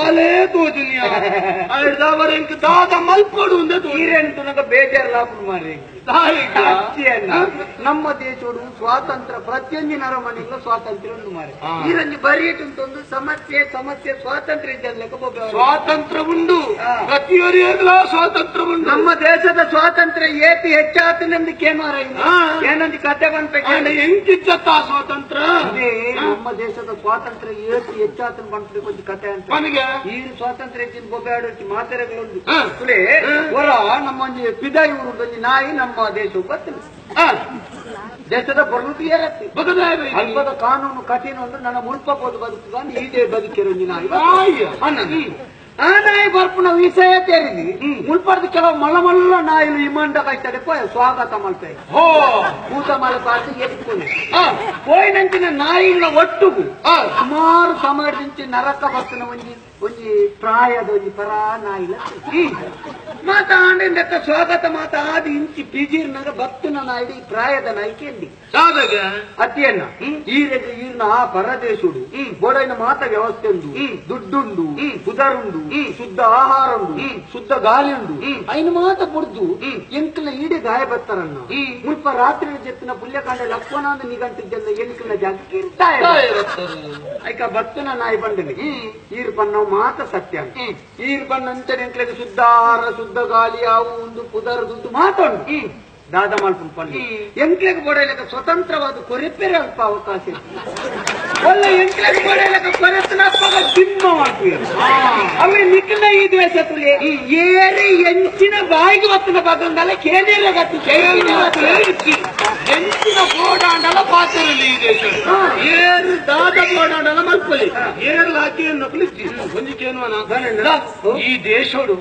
ಆಲೇ ತೋಜುನಿಯ ಅಡ್ದವರ ಇಂಕ ದಾದ ಮಲ್ಪಡು ಉಂದೆ ತೋಜು ಈರೆಂಟುನಗ ಬೇಜಾರ್ ಲಾಭ ಮಾರಿ ದಾಯಿಗ ಅಚ್ಚಿಯನ್ನ ನಮ್ಮ ದೇಶೋಡು ಸ್ವಾತಂತ್ರ್ಯ ಪ್ರತಿಯೊಂದಿನ ಮನೆಗೂ ಸ್ವಾತಂತ್ರ್ಯ ಉಂಟು ಮಾರಿ ಹಾ. ಈರಂಜಿ ಬರೀ ಒಂದು ಸಮಸ್ಯೆ ಸಮಸ್ಯೆ ಸ್ವಾತಂತ್ರ್ಯ ಇದ್ದಲ್ಲಕ ಬೊಬ್ಬೆ ಸ್ವಾತಂತ್ರ್ಯ ಉಂಡು ಹಾ. ಪ್ರತಿಯೊರಿಯಲ್ಲ ಸ್ವಾತಂತ್ರ್ಯ ಉಂಡು ನಮ್ಮ ದೇಶದ ಸ್ವಾತಂತ್ರ್ಯ ಏತಿ ಹೆಚ್ಚಾತನೆಂದು ಕೇಮಾರ ಹಾ. ಏನಂದು ಕತೆ ಬಂತ ಆಂಡ ಎಂಕಿಚ್ಚತ್ತ ಸ್ವಾತಂತ್ರ್ಯ ನಮ್ಮ ದೇಶದ ಸ್ವಾತಂತ್ರ್ಯ ಏತಿ ಹೆಚ್ಚಾತನ ಬಂತ ಕೊಂಚ ಕತೆ ಅಂತ ಮನೆಗೆ ಈ ಸ್ವಾತಂತ್ರ್ಯ ಇದ್ದಿನ ಬೊಬ್ಬೆ ಆಡೋಚಿ ಮಾತೆರೆಗಳುಂಟು ಹಾ. ಸುಲೇ ಹಾ. ಹೊರ ನಮ್ಮ ಒಂಜಿ ಪಿದಾಯಿ ಊರು ಒಂಜಿ ನಾಯಿ ನಮ್ಮ ದೇಶಕ್ಕೆ ಬರ್ತದೆ ದೇಶದ ಬರುವುದು ಏರತ್ತೆ ಬಗದಾಯ ಅಲ್ಪದ ಕಾನೂನು ಕಠಿಣ ಅಂದ್ರೆ ನನ್ನ ಮುಳ್ಪಕೋದು ಬದುಕುಗ ಈದೇ ಬದುಕಿರೋಂಜಿ ನಾಯಿ ನಾಯಿ. ಅನ್ನದು. ಆ ನಾಯಿ ಬರ್ಪು ನಾವು ವಿಷಯ ತೇರಿದ್ವಿ ಮುಲ್ಪರ್ದ ಕೆಲವು ಮಲ್ಲ ಮಲ್ಲ ನಾಯಿಲು ಇಮಂಡಕ ಇಷ್ಟಕ್ಕೆ ಸ್ವಾಗತ ಮಾಡ್ತೇವೆ ಊಟ ಮಲಪಾಸಿ ಎತ್ಕೊಂಡು ಹೋಯ್ನಂಚಿನ ನಾಯಿಗಳ ಒಟ್ಟುಗು ಸುಮಾರು ಸಮಾಜದಿಂದ ನರಕ ಬರ್ತಿನ ಒಂಜಿ ಒಂಜಿ ಪ್ರಾಯದ ಒಂಜಿ ಪರಾ ನಾಯಿಲ ಮಾತಾಡಿಂದ ಸ್ವಾಗತ ಮಾತಾಡಿ ಇಂಚಿ ಬಿಜಿರ್ನಾಗ ಭಕ್ತನ ನಾಯಿಡಿ ಈ ಪ್ರಾಯದ ನಾಯಿ ಕೇಂದ್ರಿ ಅತಿಯನ್ನ ಈ ಈರ್ನ ಆ ಪರದೇಶುಡು ಬೋಡೈನ ಮಾತ ವ್ಯವಸ್ಥೆ ಉಂಡು ದುಡ್ಡುಂಡು ಉದರುಂಡು ಶುದ್ಧ ಆಹಾರ ಉಂಡು ಶುದ್ಧ ಗಾಳಿ ಉಂಡು ಐನು ಮಾತ ಬುಡ್ದು ಎಂಕಲ ಈಡೆ ಗಾಯ ಬತ್ತರನ್ನ ಮುಲ್ಪ ರಾತ್ರಿ ಜೆತ್ತಿನ ಪುಲ್ಯಕಾಂಡ ಲಕ್ಷ್ಮಣಾಂದ ನಿಗಂಟಿದ್ದೆಲ್ಲ ಎಂಕಲ ಜಾಗಕ್ಕೆ ಇರ್ತಾಯ ಐಕ ಭಕ್ತನ ನಾಯಿ ಬಂಡಲಿ ಈರ್ ಪನ್ನ ಮಾತ ಸತ್ಯ ಈರ್ ಪನ್ನ ಅಂಚನೆ ಎಂಕ್ಲೆಗೆ ಶುದ್ಧ ಆಹಾರ ಶುದ್ಧ ಗಾಳಿ ಅವು ಒಂದು ಕುದರ ದುಡ್ಡು ಮಾತುಂಡು ದಾದ ಮಲ್ಪನ್ ಪಲ್ಲಿ ಎಂಕ್ಲೆಗೆ ಬೋಡೈಲಕ ಸ್ವತಂತ್ರವಾದ ಕೊರೆಪೆರೆ ಅಲ್ಪ ಅವಕಾಶ ಇತ್ತು. ಒಳ್ಳೆ ಇಂಟಲೆಕ್ಟ್ ಪ್ರಯತ್ನಾತ್ಮಕ ಬಿಂಬವಾಗ್ತೀವಿ ಆಮೇಲೆ ನಿಖಿಲ ಈ ದೇಶ ಈ ಏರಿ ಎಂಚಿನ ಬಾಯಿಗೆ ಒತ್ತಿನ ಬಾತಂದಲ್ಲ ಕೇಂದ್ರ ಏರಿಸಿ ಎಂಚಿನ ಗೋಡಾಂಡಲ ಪಾತ್ರದಲ್ಲಿ ಈ ದೇಶ ಏರು ದಾದ ಗೋಡಾಂಡಲ ಮಲ್ಪಲಿ ಏರ್ಲ ಹಾಕಿ ನಕಲಿ ಹೊಂದಿಕೇನು ಈ ದೇಶಡು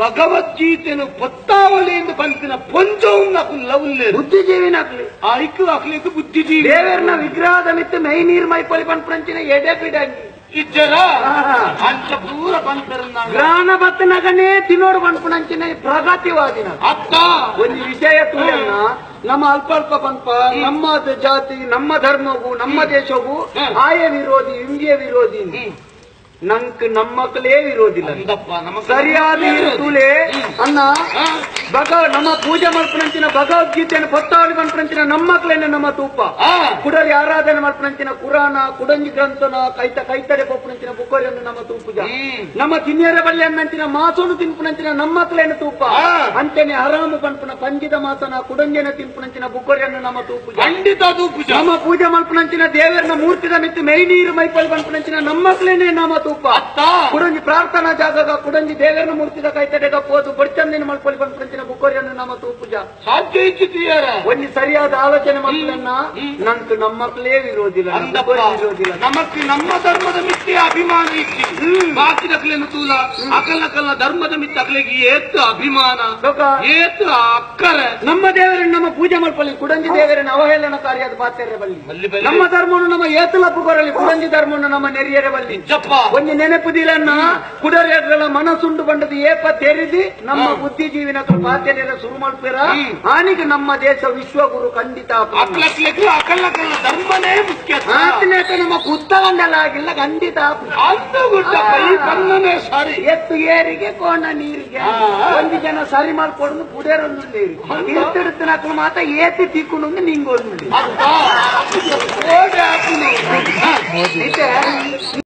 ಭಗವದ್ಗೀತೆಯನ್ನು ಪತ್ತಾವಳಿಯಿಂದ ಬಂತಿನ ಪೊಂಜವನ್ನು ಲವ್ ಬುದ್ಧಿಜೀವಿನ ಹಾಕ್ಲಿ ಆ ಇಕ್ಕು ಹಾಕ್ಲಿಕ್ಕೆ ಬುದ್ಧಿಜೀವಿ. ದೇವರನ್ನ ವಿಗ್ರಹದ ಮಿತ್ತ ಮೈ ಮೈ ಕೊಲಿ ಬಂದ್ ಪ್ರಂಚಿನ ಎಡೆ ಬಿಡಂಗಿ. ಇಜ್ಜರ? ಅಂತ ಪೂರ ಗ್ರಾಣ ನಗನೇ ತಿನ್ನೋಡು ಬಂದ್ ಪ್ರಂಚಿನ ಪ್ರಗತಿವಾದಿನ. ಅತ್ತ ಒಂದು ವಿಜಯ ತುಳನ್ನ ನಮ್ಮ ಅಲ್ಪ ಅಲ್ಪ ಪಂಪ ನಮ್ಮ ಜಾತಿ ನಮ್ಮ ಧರ್ಮವು ನಮ್ಮ ದೇಶವು ಆಯ ವಿರೋಧಿ ಇಂಡಿಯ ವಿರೋಧಿ. ನಂಕ್ ನಮ್ಮಕ್ಕಲೇ ವಿರೋಧಿಲ್ಲ. ಸರಿಯಾದ ಇರ್ತುಲೆ ಅನ್ನ ಭಗ ನಮ್ಮ ಪೂಜೆ ಮಾಡ್ಕೊಂಡಿನ ಭಗವದ್ಗೀತೆಯನ್ನು ಪತ್ತಾಡಿ ಮಾಡ್ಕೊಂಡಿನ ನಮ್ಮ ಮಕ್ಕಳೇನೆ ನಮ್ಮ ತೂಪ ಕುಡಲಿ ಆರಾಧನೆ ಮಾಡ್ಕೊಂಡಿನ ಕುರಾನ ಕುಡಂಜಿ ಗ್ರಂಥನ ಕೈತ ಕೈತಡೆ ಪಪ್ಪನಂಚಿನ ಅಂದ್ರೆ ನಮ್ಮ ತೂಪುಜ ನಮ್ಮ ತಿನ್ನೇರ ಬಳ್ಳಿ ಅನ್ನಂತಿನ ಮಾಸೋನು ತಿನ್ಪುನಂಚಿನ ನಮ್ಮ ಮಕ್ಕಳೇನು ತೂಪ ಅಂತೇನೆ ಹರಾಮು ಪಂಪನ ಪಂಜಿದ ಮಾಸನ ಕುಡಂಜನ ತಿನ್ಪುನಂಚಿನ ಅಂದ್ರೆ ನಮ್ಮ ತೂಪುಜ ಖಂಡಿತ ತೂಪ ನಮ್ಮ ಪೂಜೆ ಮಾಡ್ಕೊಂಡಿನ ದೇವರನ್ನ ಮೂರ್ತಿದ ಮಿತ್ತು ಮೈ ನೀರು ಮೈಪಲ್ ಪಂಪನಂಚಿನ ನಮ್ಮ ಮಕ್ಕಳೇನೆ ನಮ್ಮ ತೂಪ ಕುಡಂಜಿ ಪ್ರಾರ್ಥನಾ ಜಾಗಗ ಕುಡಂಜಿ ದೇವರನ್ನ ಮೂರ್ತಿದ ಕೈತಡೆಗ ಪೋದು ಬಡ್ಚಂದಿನ ಮಾಡ್ಕೊಳ್ಳಿ ಪಂಪನಂಚಿನ ಕುಕ್ಕರಿಯನ್ನು ನಮ್ಮ ಪೂಜಾ ಸಾಧ್ಯ ಇಚ್ಚಿತೀಯಾರ ಒಂದು ಸರಿಯಾದ ಆಲೋಚನೆ ಮಕ್ಕಳನ್ನ ನಂತು ನಮ್ಮ ಮಕ್ಕಳೇ ಇರೋದಿಲ್ಲ ಇರೋದಿಲ್ಲ. ನಮಕ್ಕೆ ನಮ್ಮ ಧರ್ಮದ ಮಿತ್ತೆ ಅಭಿಮಾನ ಇಚ್ಚಿ ಬಾಕಿ ನಕಲನ್ನು ತೂಲ ಅಕಲಕಲ ಧರ್ಮದ ಮಿತ್ತೆ ಅಕಲಿಗೆ ಏತ್ ಅಭಿಮಾನ ಏತ್ ಅಕ್ಕರ. ನಮ್ಮ ದೇವರನ್ನು ನಮ್ಮ ಪೂಜೆ ಮಾಡ್ಕೊಳ್ಳಿ ಕುಡಂಜಿ ದೇವರನ್ನು ಅವಹೇಳನ ಕಾರ್ಯದ ಮಾತೇರೆ ಬಲ್ಲಿ ನಮ್ಮ ಧರ್ಮವನ್ನು ನಮ್ಮ ಏತಲಪ್ಪು ಬರಲಿ ಕುಡಂಜಿ ಧರ್ಮವನ್ನು ನಮ್ಮ ನೆರಿಯರೆ ಬಲ್ಲಿ ಒಂದು ನೆನಪು ದಿಲನ್ನ ಕುಡರೇಗಳ ಮನಸ್ಸುಂಡು ಬಂಡದ ಏಪ ತೆರೆದಿ ನಮ್ಮ ಬುದ್ಧಿಜೀವಿನ ಪಾತ್ರೆಲ್ಲ ಶುರು ಮಾಡ್ತೀರ? ಆನಿಗೆ ನಮ್ಮ ದೇಶ ವಿಶ್ವಗುರು ಖಂಡಿತ ಅಕ್ಲಕ್ಲೆಗೂ ಅಕಲ್ ನಕಲ್ನ ಧರ್ಮನೇ ಮುಖ್ಯ. ಆತನೇತ ನಮ್ಮ ಕುತ್ತಗಂಡಲಾಗಿಲ್ಲ ಖಂಡಿತ ಅಂದು ಗುಡ್ಡ ಕಣ್ಣನೇ ಸಾರಿ. ಎತ್ತು ಏರಿಗೆ ಕೋಣ ನೀರಿಗೆ. ಒಂದು ಜನ ಸರಿ ಮಾಡ್ಕೊಂಡು ಪುಡೇರೊಂದು ನೀರು. ನಕಲು ಮಾತ ಏತಿ ತಿಕ್ಕೊಂಡು ನಿಂಗೊಂದು